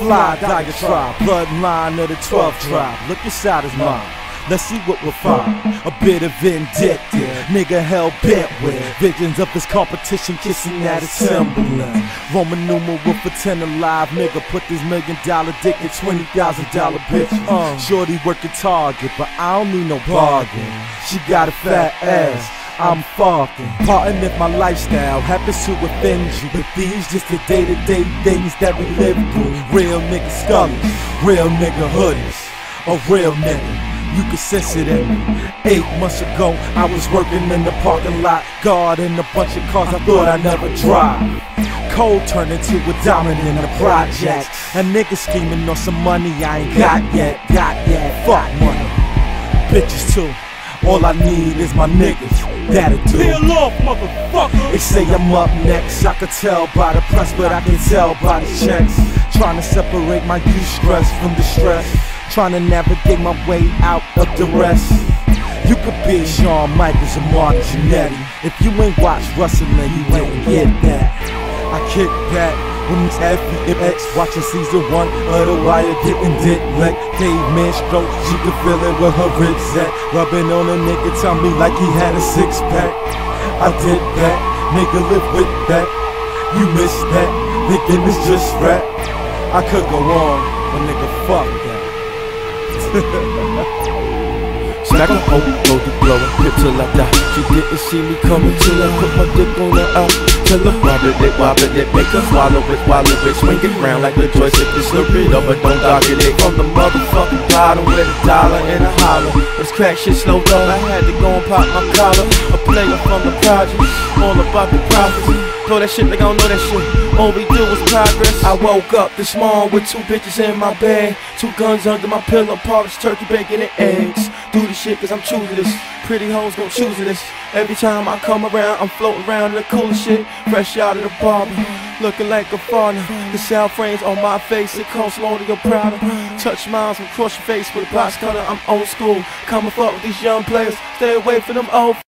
Fly diatribe, bloodline of the 12th tribe. Look inside his mind. Let's see what we'll find. A bit of vindictive, nigga hell bent with visions of his competition kissing at Timberland. Roman numeral for 10 alive, nigga put this million dollar dick in twenty thousand dollar bitch. Uh, shorty working target, but I don't need no bargain. She got a fat ass. I'm fucking. Pardon if my lifestyle happens to offend you, but these just the day to day things that we live through. Real nigga scullies, real nigga hoodies, a real nigga. You can sense it in me. Eight months ago, I was working in the parking lot, guarding a bunch of cars I thought I'd never drive. Cold turned into a diamond in the project. A nigga scheming on some money I ain't got yet, got yet. Fuck money. Bitches too. All I need is my niggas. That'll do. Peel off, motherfucker. They say I'm up next. I could tell by the press, but I can tell by the checks. Trying to separate my youth stress from the stress. Trying to navigate my way out of the rest. You could be Shawn Michaels or Marty Jannetty. If you ain't watch wrestling, you ain't get that. I kick back when it's FBX watching season one of The Wire getting dick licked. Dave stroke, she could feel it with her ribs at. Rubbing on a nigga, me like he had a six pack. I did that, nigga live with that. You missed that, thinking it's just rap. I could go on, but nigga fuck that. Smack a hoe, go to blowin', hip till I die. She didn't see me coming till I put my dick on her eye. Tell her wobble it, wobble it, make her swallow it, swallow it, swing it round like a joystick. You slurp it up, but don't dog it. It from the motherfucking bottom with a dollar and a holler. This crack shit slowed up, I had to go and pop my collar. A player from the projects, all about the profits. Throw that shit like I don't know that shit. All we do is progress. I woke up this morning with two bitches in my bed, two guns under my pillow, polished turkey bacon and eggs. Do this shit cause I'm choosing this. Pretty hoes gon' choose this. Every time I come around, I'm floating around in the coolest shit. Fresh out of the barber. Looking like a foreigner. The south frames on my face, it costs more than Prada. Touch miles and cross your face with a box cutter. I'm old school. Coming fuck with these young players. Stay away from them old.